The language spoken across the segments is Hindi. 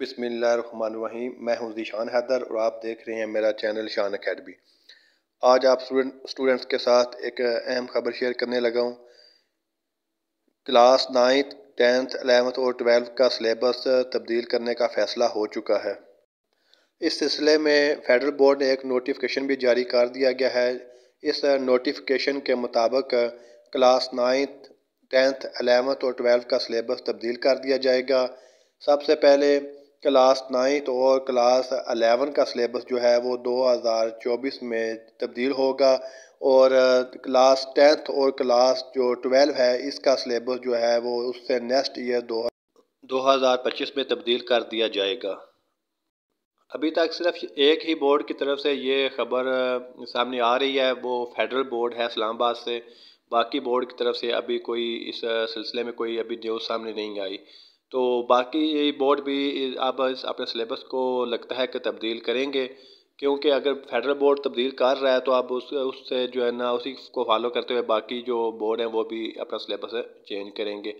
बिसमीम मैं हूँ जीशान हैदर और आप देख रहे हैं मेरा चैनल शान अकेडमी। आज आप स्टूडेंट स्टूडेंट्स के साथ एक अहम खबर शेयर करने लगा हूँ। क्लास नाइन्थ, टेंथ एलेवंथ और ट्वेल्थ का सिलेबस तब्दील करने का फ़ैसला हो चुका है। इस सिलसिले में फेडरल बोर्ड ने एक नोटिफिकेशन भी जारी कर दिया गया है। इस नोटिफिकेशन के मुताबिक क्लास नाइन्थ, टेंथ एलेवंथ और ट्वेल्थ का सिलेबस तब्दील कर दिया जाएगा। सबसे पहले क्लास नाइन्थ और क्लास अलेवन का सिलेबस जो है वो 2024 में तब्दील होगा और क्लास टेंथ और क्लास जो ट्वेल्व है इसका सिलेबस जो है वो उससे नेक्स्ट ईयर दो दो हज़ार पच्चीस में तब्दील कर दिया जाएगा। अभी तक सिर्फ़ एक ही बोर्ड की तरफ़ से ये खबर सामने आ रही है, वो फेडरल बोर्ड है इस्लामाबाद से। बाकी बोर्ड की तरफ़ से अभी कोई इस सिलसिले में कोई अभी न्यूज़ सामने नहीं आई। तो बाकी ये बोर्ड भी अब अपने सिलेबस को लगता है कि तब्दील करेंगे, क्योंकि अगर फेडरल बोर्ड तब्दील कर रहा है तो अब उस, उससे जो है ना, उसी को फॉलो करते हुए बाकी जो बोर्ड हैं, वो भी अपना सिलेबस चेंज करेंगे।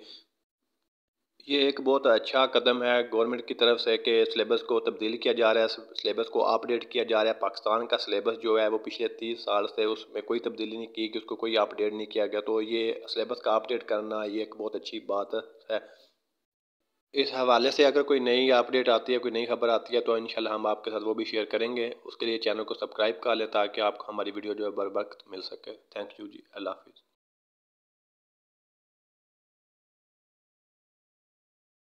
ये एक बहुत अच्छा कदम है गवर्नमेंट की तरफ़ से कि सिलेबस को तब्दील किया जा रहा है सिलेबस को अपडेट किया जा रहा है। पाकिस्तान का सिलेबस जो है, वो पिछले तीस साल से उसमें कोई तब्दीली नहीं की, कि उसको कोई अपडेट नहीं किया गया। तो ये सिलेबस का अपडेट करना, ये एक बहुत अच्छी बात है। इस हवाले से अगर कोई नई अपडेट आती है, कोई नई खबर आती है तो इंशाल्लाह हम आपके साथ वो भी शेयर करेंगे। उसके लिए चैनल को सब्सक्राइब कर लें ताकि आपको हमारी वीडियो जो है बर वक्त मिल सके। थैंक यू जी। अल्लाह हाफिज़।